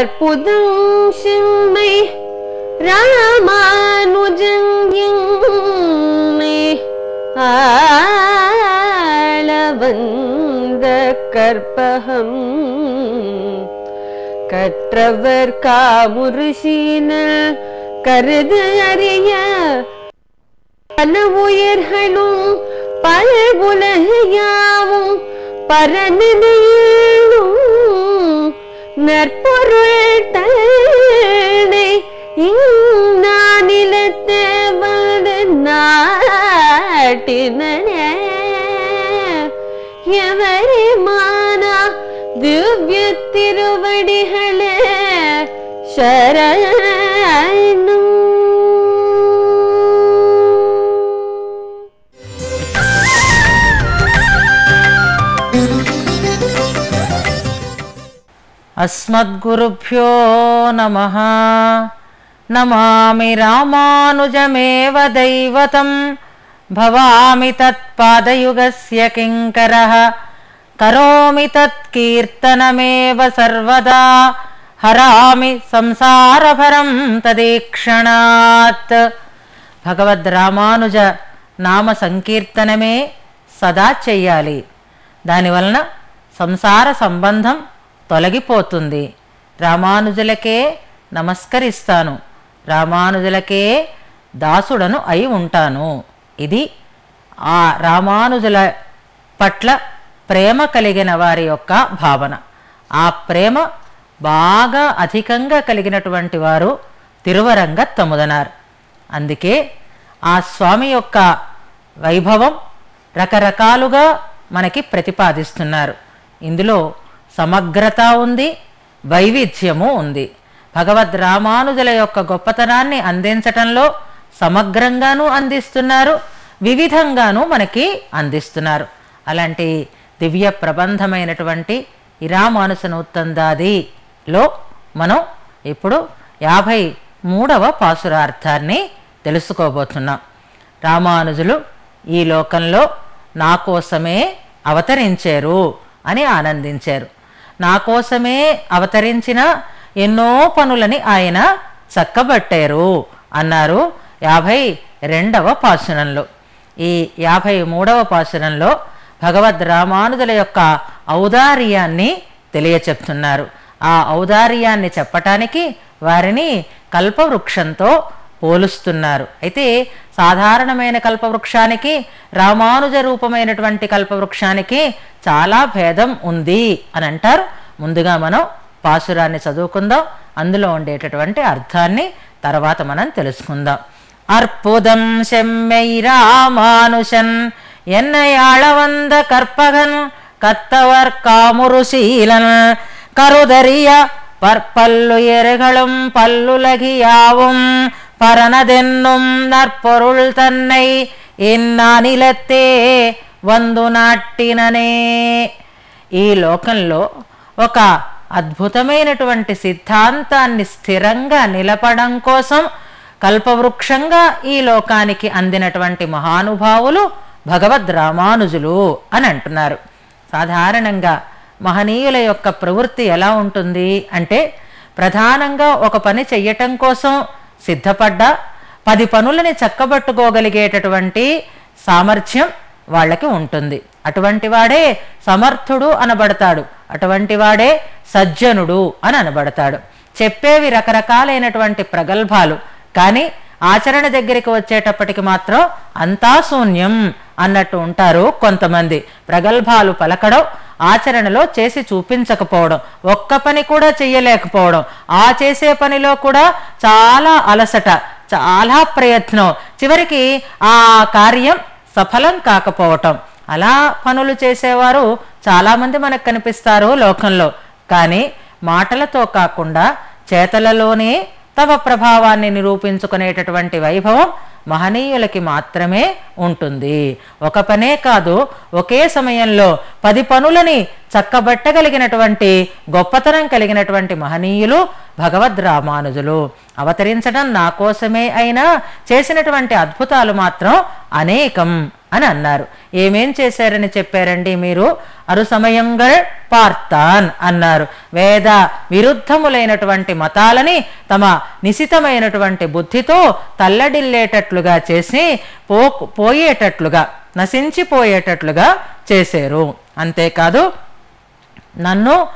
அற்புதம் செம்மை ராமானுஜன் ஆளவந்த கற்பகம். கற்றவர் காமுருஷீன கருது அறிய பல உயிர்களும் பல உலகையாவும் பரநிலையில் நற்பொருள் தன்னை இந்நானிலத்தை வந்து நாட்டினே எவரே மானா திவ்ய திருவடிகளே சரணம் अस्मद्गुरुभ्यो नमः नमामि रामानुजमेव दैवतं भवामि तत्पादयुगस्य किङ्करः करोमि तत्कीर्तनमेव सर्वदा हरामि సంసారభరం తదీక్షణాత్ భగవద్ రామానుజ నామ సంకీర్తనమే సదా చెయ్యాలి దానివలన సంసార సంబంధం తొలగిపోతుంది. రామానుజులకే నమస్కరిస్తాను. రామానుజులకే దాసుడను అయి ఉంటాను. ఇది ఆ రామానుజుల పట్ల ప్రేమ కలిగిన వారి యొక్క భావన. ఆ ప్రేమ బాగా అధికంగా కలిగినటువంటి వారు తిరువరంగ తముదనారు అందుకే ఆ స్వామి యొక్క వైభవం రకరకాలుగా మనకి ప్రతిపాదిస్తున్నారు. ఇందులో సమగ్రత ఉంది వైవిధ్యము ఉంది. భగవద్ రామానుజుల యొక్క గొప్పతనాన్ని అందించటంలో సమగ్రంగానూ అందిస్తున్నారు వివిధంగానూ మనకి అందిస్తున్నారు. అలాంటి దివ్య ప్రబంధమైనటువంటి ఇరామానుసనూత్తందాదిలో మనం ఇప్పుడు యాభై మూడవ పాసురార్థాన్ని తెలుసుకోబోతున్నాం. రామానుజులు ఈ లోకంలో నా కోసమే అవతరించారు అని ఆనందించారు. నా కోసమే అవతరించిన ఎన్నో పనులని ఆయన చక్కబట్టారు అన్నారు యాభై రెండవ పాసురంలో ఈ యాభై మూడవ పాసురంలో భగవద్ రామానుజుల యొక్క ఔదార్యాన్ని తెలియచెప్తున్నారు. ఆ ఔదార్యాన్ని చెప్పటానికి వారిని కల్పవృక్షంతో పోలుస్తున్నారు అయితే సాధారణమైన కల్పవృక్షానికి రామానుజ రూపమైనటువంటి కల్పవృక్షానికి చాలా భేదం ఉంది అని అంటారు ముందుగా మనం పాసురాన్ని చదువుకుందాం అందులో ఉండేటటువంటి అర్థాన్ని తర్వాత మనం తెలుసుకుందాం அற்புதம் செம்மை ராமானுஷன் என்னை ஆளவந்த கற்பகன் கத்தவர் காமுருசீலன் கருதறிய பற்பல்லுயர்களும் பல்லுலகியாவும் பரனதென்னும் நற்பொருள் தன்னை இந்நானிலத்தே వందు నాట్టిననే ఈ లోకంలో ఒక అద్భుతమైనటువంటి సిద్ధాంతాన్ని స్థిరంగా నిలపడం కోసం కల్పవృక్షంగా ఈ లోకానికి అందినటువంటి మహానుభావులు భగవద్ రామానుజులు అని అంటున్నారు సాధారణంగా మహనీయుల యొక్క ప్రవృత్తి ఎలా ఉంటుంది అంటే ప్రధానంగా ఒక పని చెయ్యటం కోసం సిద్ధపడ్డా. పది పనులని చక్కబట్టుకోగలిగేటటువంటి సామర్థ్యం వాళ్ళకి ఉంటుంది. అటువంటి వాడే సమర్థుడు అనబడతాడు. అటువంటి వాడే సజ్జనుడు అని అనబడతాడు. చెప్పేవి రకరకాలైనటువంటి ప్రగల్భాలు. కానీ ఆచరణ దగ్గరికి వచ్చేటప్పటికి మాత్రం అంతా శూన్యం అన్నట్టు ఉంటారు కొంతమంది. ప్రగల్భాలు పలకడం ఆచరణలో చేసి చూపించకపోవడం ఒక్క పని కూడా చెయ్యలేకపోవడం ఆ చేసే పనిలో కూడా చాలా అలసట చాలా ప్రయత్నం. చివరికి ఆ కార్యం సఫలం కాకపోవటం. అలా పనులు చేసేవారు చాలామంది మనకు కనిపిస్తారు లోకంలో. కానీ మాటలతో కాకుండా చేతలలోనే తమ ప్రభావాన్ని నిరూపించుకునేటటువంటి వైభవం మహనీయులకి మాత్రమే ఉంటుంది. ఒక పనే కాదు ఒకే సమయంలో పది పనులని చక్కబట్టగలిగినటువంటి గొప్పతనం కలిగినటువంటి మహనీయులు భగవద్ రామానుజులు. అవతరించడం నా కోసమే అయినా చేసినటువంటి అద్భుతాలు మాత్రం అనేకం అని అన్నారు. ఏమేం చేశారని చెప్పారండి మీరు? అరుసమయంగా పార్తాన్ అన్నారు. వేద విరుద్ధములైనటువంటి మతాలని తమ నిశితమైనటువంటి బుద్ధితో తల్లడిల్లేటట్లుగా చేసి పో పోయేటట్లుగా నశించిపోయేటట్లుగా చేశారు. అంతేకాదు నన్ను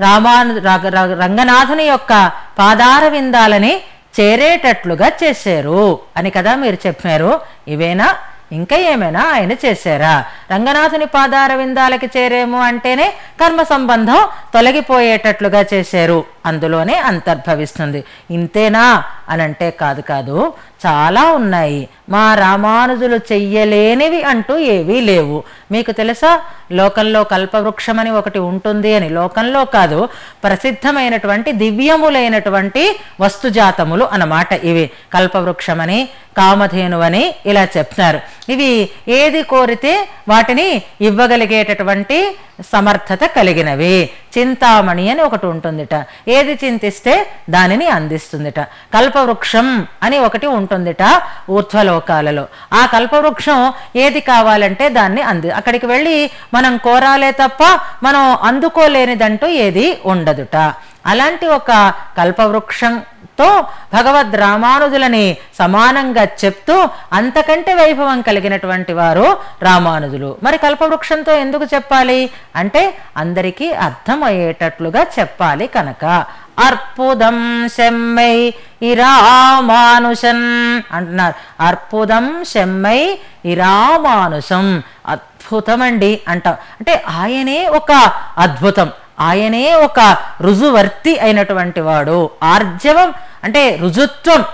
రామాను ర- రంగనాథుని యొక్క పాదార విందాలని చేరేటట్లుగా చేశారు అని కదా మీరు చెప్పారు. ఇవేనా? ఇంకా ఏమైనా ఆయన చేశారా? రంగనాథుని పాదార విందాలకి చేరేము అంటేనే కర్మ సంబంధం తొలగిపోయేటట్లుగా చేశారు. అందులోనే అంతర్భవిస్తుంది. ఇంతేనా? అని అంటే కాదు కాదు చాలా ఉన్నాయి. మా రామానుజులు చెయ్యలేనివి అంటూ ఏవీ లేవు. మీకు తెలుసా? లోకంలో కల్పవృక్షం అని ఒకటి ఉంటుంది అని. లోకంలో కాదు ప్రసిద్ధమైనటువంటి దివ్యములైనటువంటి వస్తుజాతములు అన్నమాట ఇవి. కల్పవృక్షమని కామధేనువని ఇలా చెప్తారు. ఇవి ఏది కోరితే వాటిని ఇవ్వగలిగేటటువంటి సమర్థత కలిగినవి. చింతామణి అని ఒకటి ఉంటుందిట. ఏది చింతిస్తే దానిని అందిస్తుందిట. కల్పవృక్షం అని ఒకటి ఉంటుందిట ఊర్ధ్వలోకాలలో. ఆ కల్పవృక్షం ఏది కావాలంటే దాన్ని అంది. అక్కడికి వెళ్ళి మనం కోరాలే తప్ప మనం అందుకోలేనిదంటూ ఏది ఉండదుట. అలాంటి ఒక కల్పవృక్షం కల్పవృక్షంతో భగవద్ రామానుజులని సమానంగా చెప్తూ అంతకంటే వైభవం కలిగినటువంటి వారు రామానుజులు. మరి కల్పవృక్షంతో ఎందుకు చెప్పాలి? అంటే అందరికీ అర్థమయ్యేటట్లుగా చెప్పాలి కనుక. అర్పుదం శమ్మై ఇరామానుషన్ అంటున్నారు. అర్పుదం శమ్మై ఇరామానుషం. అద్భుతం అండి అంటాం. అంటే ఆయనే ఒక అద్భుతం. ఆయనే ఒక రుజువర్తి అయినటువంటి వాడు. ఆర్జవం అంటే రుజుత్వం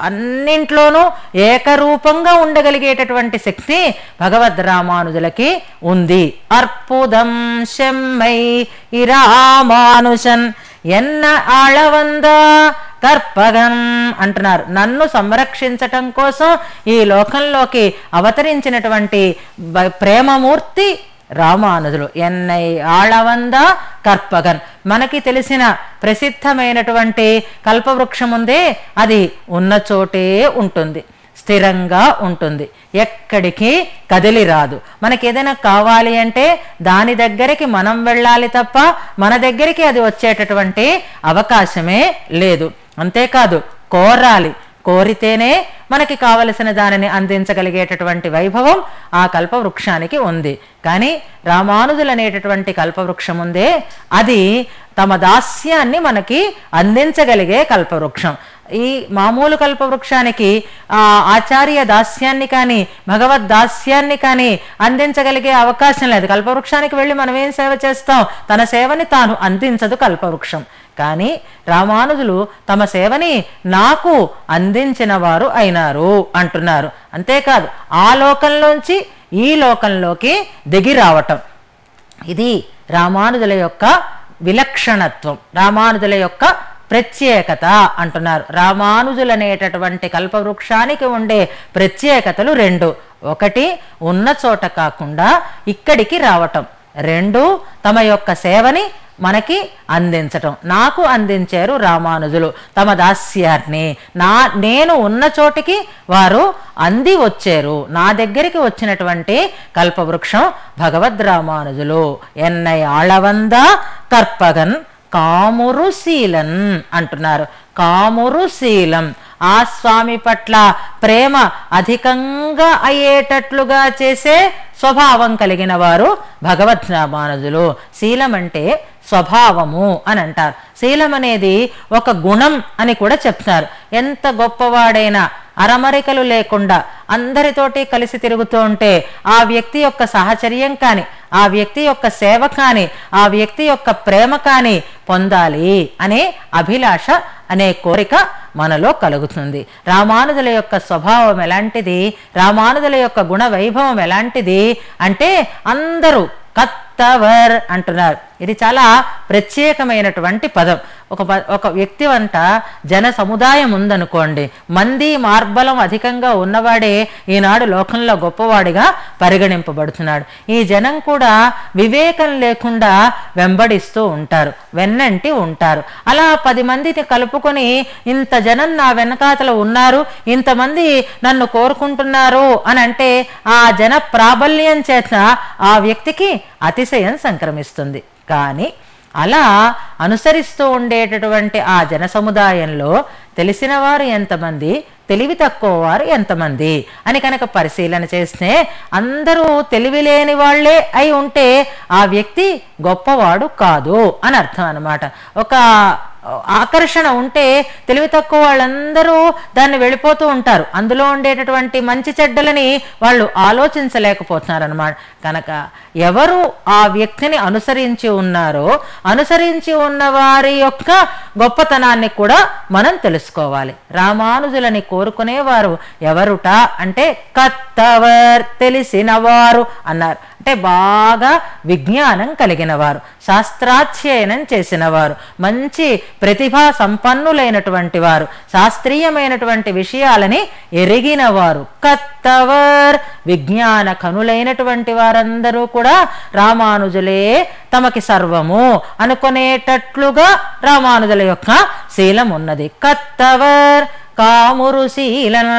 అన్నింట్లోనూ ఏకరూపంగా ఉండగలిగేటటువంటి శక్తి భగవద్ రామానుజులకి ఉంది. అర్పుదం శమ్మై ఇరామానుషన్ ఎన్న ఆళవంద కర్పగం అంటున్నారు. నన్ను సంరక్షించటం కోసం ఈ లోకంలోకి అవతరించినటువంటి ప్రేమమూర్తి రామానుజులు. ఎన్నై ఆళవంద కర్పగన్. మనకి తెలిసిన ప్రసిద్ధమైనటువంటి కల్పవృక్షం ఉందే అది ఉన్న చోటే ఉంటుంది. స్థిరంగా ఉంటుంది. ఎక్కడికి కదిలి రాదు. మనకి ఏదైనా కావాలి అంటే దాని దగ్గరికి మనం వెళ్ళాలి తప్ప మన దగ్గరికి అది వచ్చేటటువంటి అవకాశమే లేదు. అంతేకాదు కోరాలి. కోరితేనే మనకి కావలసిన దానిని అందించగలిగేటటువంటి వైభవం ఆ కల్పవృక్షానికి ఉంది. కానీ రామానుజులు అనేటటువంటి కల్పవృక్షం ఉందే అది తమ దాస్యాన్ని మనకి అందించగలిగే కల్పవృక్షం. ఈ మామూలు కల్పవృక్షానికి ఆ ఆచార్య దాస్యాన్ని కానీ భగవద్ దాస్యాన్ని కానీ అందించగలిగే అవకాశం లేదు. కల్పవృక్షానికి వెళ్ళి మనం ఏం సేవ చేస్తాం? తన సేవని తాను అందించదు కల్పవృక్షం. కానీ రామానుజులు తమ సేవని నాకు అందించిన వారు అయినారు అంటున్నారు. అంతేకాదు ఆ లోకంలోంచి ఈ లోకంలోకి దిగి రావటం. ఇది రామానుజుల యొక్క విలక్షణత్వం రామానుజుల యొక్క ప్రత్యేకత అంటున్నారు. రామానుజులనేటటువంటి కల్పవృక్షానికి ఉండే ప్రత్యేకతలు రెండు. ఒకటి ఉన్న చోట కాకుండా ఇక్కడికి రావటం. రెండు తమ యొక్క సేవని మనకి అందించటం. నాకు అందించారు రామానుజులు తమ దాస్యాన్ని. నా నేను ఉన్న చోటికి వారు అంది వచ్చారు. నా దగ్గరికి వచ్చినటువంటి కల్పవృక్షం భగవద్ రామానుజులు. ఎన్నై ఆళవంద కర్పగన్ కామురు శీలన్ అంటున్నారు. కామురు శీలం ఆ స్వామి పట్ల ప్రేమ అధికంగా అయ్యేటట్లుగా చేసే స్వభావం కలిగిన వారు భగవద్నామానుజులు. శీలం అంటే స్వభావము అని అంటారు. శీలం అనేది ఒక గుణం అని కూడా చెప్తారు. ఎంత గొప్పవాడైనా అరమరికలు లేకుండా అందరితోటి కలిసి తిరుగుతూ ఉంటే ఆ వ్యక్తి యొక్క సాహచర్యం కానీ ఆ వ్యక్తి యొక్క సేవ కానీ ఆ వ్యక్తి యొక్క ప్రేమ కానీ పొందాలి అనే అభిలాష అనే కోరిక మనలో కలుగుతుంది. రామానుజుల యొక్క స్వభావం ఎలాంటిది? రామానుజుల యొక్క గుణ వైభవం ఎలాంటిది? అంటే అందరూ కత్తవర్ అంటున్నారు. ఇది చాలా ప్రత్యేకమైనటువంటి పదం. ఒక ప- ఒక వ్యక్తి వంట జన సముదాయం ఉందనుకోండి మంది మార్బలం అధికంగా ఉన్నవాడే ఈనాడు లోకంలో గొప్పవాడిగా పరిగణింపబడుతున్నాడు. ఈ జనం కూడా వివేకం లేకుండా వెంబడిస్తూ ఉంటారు వెన్నంటి ఉంటారు. అలా పది మందిని కలుపుకొని ఇంత జనం నా వెనకాతల ఉన్నారు ఇంతమంది నన్ను కోరుకుంటున్నారు అని అంటే ఆ జన ప్రాబల్యం చేత ఆ వ్యక్తికి అతిశయం సంక్రమిస్తుంది. కానీ అలా అనుసరిస్తూ ఉండేటటువంటి ఆ జన సముదాయంలో తెలిసిన వారు ఎంతమంది తెలివి తక్కువ వారు ఎంతమంది అని కనుక పరిశీలన చేస్తే అందరూ తెలివి లేని వాళ్ళే అయి ఉంటే ఆ వ్యక్తి గొప్పవాడు కాదు అని అర్థం అనమాట ఒక ఆకర్షణ ఉంటే తెలివి తక్కువ వాళ్ళందరూ దాన్ని వెళ్ళిపోతూ ఉంటారు. అందులో ఉండేటటువంటి మంచి చెడ్డలని వాళ్ళు ఆలోచించలేకపోతున్నారు అనమాట కనుక ఎవరు ఆ వ్యక్తిని అనుసరించి ఉన్నారో అనుసరించి ఉన్న వారి యొక్క గొప్పతనాన్ని కూడా మనం తెలుసుకోవాలి. రామానుజులని కోరుకునేవారు ఎవరుట? అంటే కత్తవర్ తెలిసినవారు అన్నారు. అంటే బాగా విజ్ఞానం కలిగిన వారు శాస్త్రాధ్యయనం చేసినవారు మంచి ప్రతిభా సంపన్నులైనటువంటి వారు శాస్త్రీయమైనటువంటి విషయాలని ఎరిగినవారు కత్తవర్ విజ్ఞాన కనులైనటువంటి వారందరూ కూడా రామానుజులే తమకి సర్వము అనుకునేటట్లుగా రామానుజుల యొక్క శీలం ఉన్నది కత్తవర్ కామురు శీలన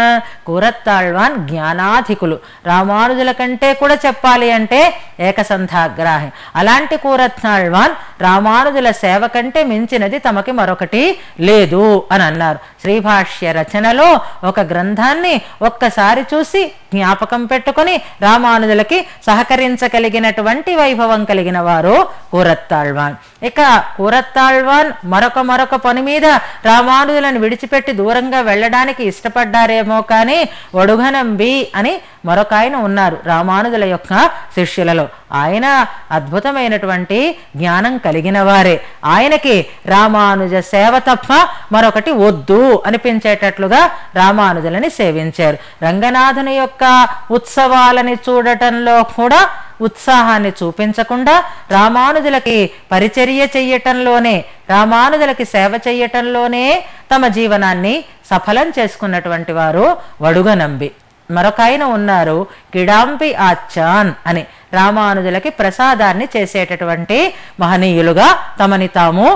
కూరత్తాళ్వాన్ జ్ఞానాధికులు. రామానుజుల కంటే కూడా చెప్పాలి అంటే ఏకసంధాగ్రాహి. అలాంటి కూరత్తాళ్వాన్ రామానుజుల సేవ కంటే మించినది తమకి మరొకటి లేదు అని అన్నారు. శ్రీభాష్య రచనలో ఒక గ్రంథాన్ని ఒక్కసారి చూసి జ్ఞాపకం పెట్టుకొని రామానుజులకి సహకరించగలిగినటువంటి వైభవం కలిగిన వారు కూరత్తాళ్వాన్. ఇక కూరత్తాళ్వాన్ మరొక మరొక పని మీద రామానుజులను విడిచిపెట్టి దూరంగా వెళ్ళడానికి ఇష్టపడ్డారేమో కానీ ఒడుగనంబి అని మరొక ఆయన ఉన్నారు రామానుజుల యొక్క శిష్యులలో. ఆయన అద్భుతమైనటువంటి జ్ఞానం కలిగిన వారే. ఆయనకి రామానుజ సేవ తప్ప మరొకటి వద్దు అనిపించేటట్లుగా రామానుజులని సేవించారు. రంగనాథుని యొక్క ఉత్సవాలని చూడటంలో కూడా ఉత్సాహాన్ని చూపించకుండా రామానుజులకి పరిచర్య చెయ్యటంలోనే రామానుజులకి సేవ చెయ్యటంలోనే తమ జీవనాన్ని సఫలం చేసుకున్నటువంటి వారు వడుగనంబి. మరొక ఆయన ఉన్నారు కిడాంబి ఆచాన్ అని. రామానుజులకి ప్రసాదాన్ని చేసేటటువంటి మహనీయులుగా తమని తాము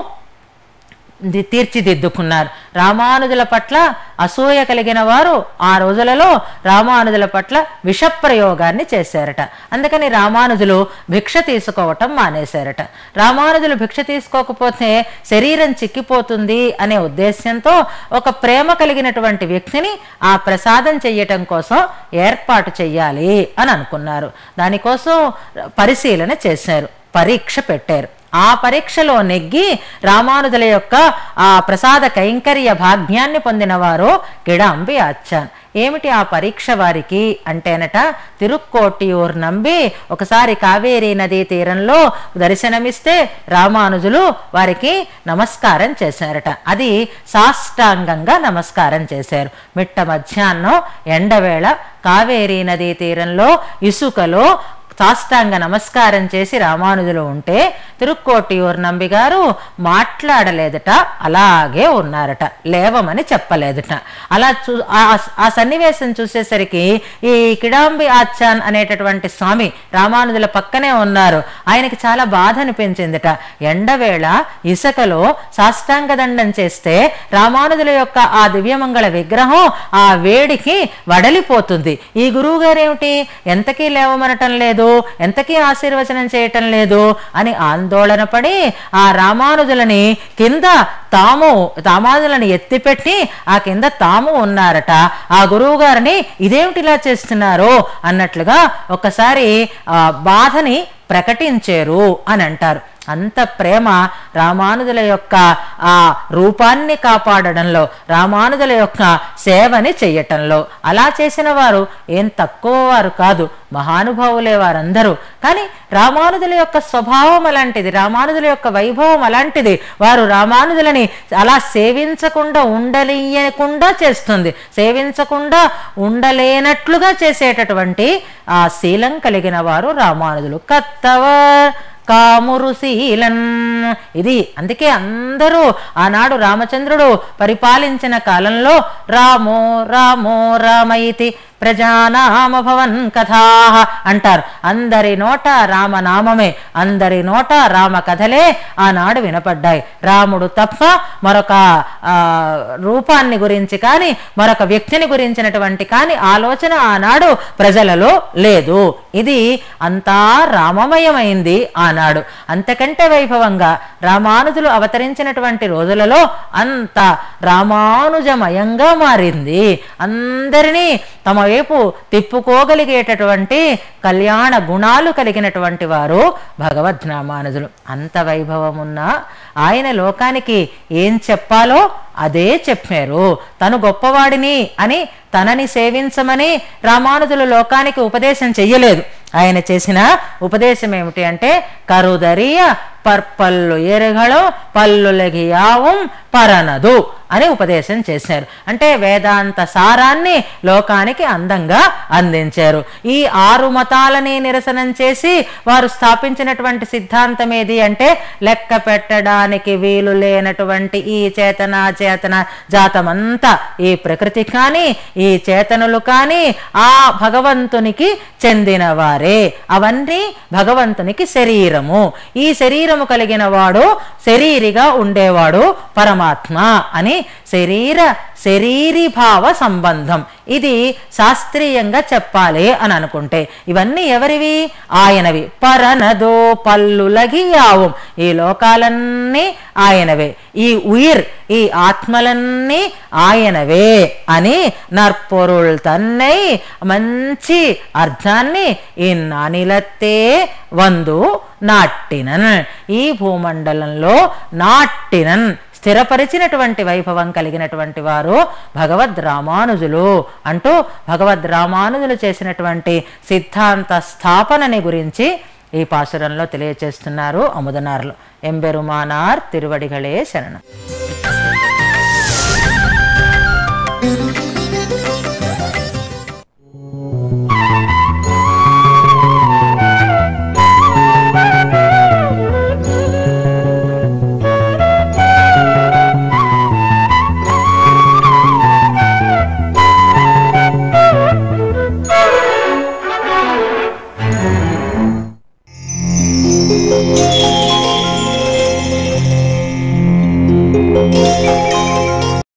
తీర్చిదిద్దుకున్నారు. రామానుజుల పట్ల అసూయ కలిగిన వారు ఆ రోజులలో రామానుజుల పట్ల విషప్రయోగాన్ని చేశారట. అందుకని రామానుజులు భిక్ష తీసుకోవటం మానేశారట. రామానుజులు భిక్ష తీసుకోకపోతే శరీరం చిక్కిపోతుంది అనే ఉద్దేశ్యంతో ఒక ప్రేమ కలిగినటువంటి వ్యక్తిని ఆ ప్రసాదం చెయ్యటం కోసం ఏర్పాటు చెయ్యాలి అని అనుకున్నారు. దానికోసం పరిశీలన చేశారు. పరీక్ష పెట్టారు. ఆ పరీక్షలో నెగ్గి రామానుజుల యొక్క ఆ ప్రసాద కైంకర్య భాగ్యాన్ని పొందినవారు కిడాంబి ఆచాన్ ఏమిటి ఆ పరీక్ష వారికి అంటేనట తిరుక్కోటియూర్ నంబి ఒకసారి కావేరీ నదీ తీరంలో దర్శనమిస్తే రామానుజులు వారికి నమస్కారం చేశారట. అది సాష్టాంగంగా నమస్కారం చేశారు. మిట్ట మధ్యాహ్నం ఎండవేళ కావేరీ నదీ తీరంలో ఇసుకలో సాష్టాంగ నమస్కారం చేసి రామానుజులు ఉంటే తిరుక్కోటియూర్ నంబి గారు మాట్లాడలేదట అలాగే ఉన్నారట లేవమని చెప్పలేదట. అలా చూ ఆ- సన్నివేశం చూసేసరికి ఈ కిడాంబి ఆచాన్ అనేటటువంటి స్వామి రామానుజుల పక్కనే ఉన్నారు. ఆయనకి చాలా బాధ అనిపించిందిట. ఎండవేళ ఇసుకలో సాష్టాంగ దండం చేస్తే రామానుజుల యొక్క ఆ దివ్యమంగళ విగ్రహం ఆ వేడికి వడలిపోతుంది. ఈ గురువు ఎంతకీ లేవమనటం లేదు. ఎంతకీ ఆశీర్వచనం చేయటం లేదు అని ఆందోళన పడి ఆ రామానుజులని కింద తాము రామానుజులని ఎత్తిపెట్టి ఆ కింద తాము ఉన్నారట. ఆ గురువు గారిని ఇదేమిటి ఇలా చేస్తున్నారు అన్నట్లుగా ఒకసారి ఆ బాధని ప్రకటించారు అని అంటారు. అంత ప్రేమ రామానుజుల యొక్క ఆ రూపాన్ని కాపాడడంలో రామానుజుల యొక్క సేవని చేయటంలో అలా చేసిన వారు ఏం తక్కువ వారు కాదు మహానుభావులే వారందరూ. కానీ రామానుజుల యొక్క స్వభావం అలాంటిది రామానుజుల యొక్క వైభవం అలాంటిది. వారు రామానుజులని అలా సేవించకుండా ఉండలేయకుండా చేస్తుంది. సేవించకుండా ఉండలేనట్లుగా చేసేటటువంటి ఆ శీలం కలిగిన వారు రామానుజులు. కత్తవ కామురుశీలన్ ఇది అందుకే అందరూ ఆనాడు రామచంద్రుడు పరిపాలించిన కాలంలో రామో రామో రామైతి ప్రజానామభవన్ కథా అంటారు. అందరి నోట రామనామమే అందరి నోట రామ కథలే ఆనాడు వినపడ్డాయి. రాముడు తప్ప మరొక రూపాన్ని గురించి కానీ మరొక వ్యక్తిని గురించినటువంటి కానీ ఆలోచన ఆనాడు ప్రజలలో లేదు. ఇది అంతా రామమయమైంది ఆనాడు. అంతకంటే వైభవంగా రామానుజులు అవతరించినటువంటి రోజులలో అంత రామానుజమయంగా మారింది. అందరినీ తమ వైపు తిప్పుకోగలిగేటటువంటి కళ్యాణ గుణాలు కలిగినటువంటి వారు భగవద్ రామానుజులు అంత వైభవమున్న ఆయన లోకానికి ఏం చెప్పాలో అదే చెప్పారు. తను గొప్పవాడిని అని తనని సేవించమని రామానుజులు లోకానికి ఉపదేశం చెయ్యలేదు. ఆయన చేసిన ఉపదేశం ఏమిటి అంటే కరుదరియ పర్పల్లు ఎరగళో పల్లులకి యావం పరనదు అని ఉపదేశం చేశారు. అంటే వేదాంత సారాన్ని లోకానికి అందంగా అందించారు. ఈ ఆరు మతాలని నిరసనం చేసి వారు స్థాపించినటువంటి సిద్ధాంతం ఏది అంటే లెక్క పెట్టడానికి వీలు లేనటువంటి ఈ చేతన చేతన జాతమంతా ఈ ప్రకృతి కానీ ఈ చేతనులు కానీ ఆ భగవంతునికి చెందినవారే. అవన్నీ భగవంతునికి శరీరము. ఈ శరీరం శరీరము కలిగిన వాడు శరీరిగా ఉండేవాడు పరమాత్మ అని శరీర శరీరీభావ సంబంధం. ఇది శాస్త్రీయంగా చెప్పాలి అని అనుకుంటే ఇవన్నీ ఎవరివి? ఆయనవి. పరనదో పల్లులగి యావం ఈ లోకాలన్నీ ఆయనవే. ఈ ఉయిర్ ఈ ఆత్మలన్నీ ఆయనవే అని నర్పొరుల్ తన్నై మంచి అర్థాన్ని ఈ నానిలత్తే వందు నాట్టినన్. ఈ భూమండలంలో నాట్టినన్. స్థిరపరిచినటువంటి వైభవం కలిగినటువంటి వారు భగవద్ రామానుజులు. అంటూ భగవద్ రామానుజులు చేసినటువంటి సిద్ధాంత స్థాపనని గురించి ఈ పాసురంలో తెలియచేస్తున్నారు అముదనార్లు. ఎంబెరుమానార్ తిరువడిగళే శరణం.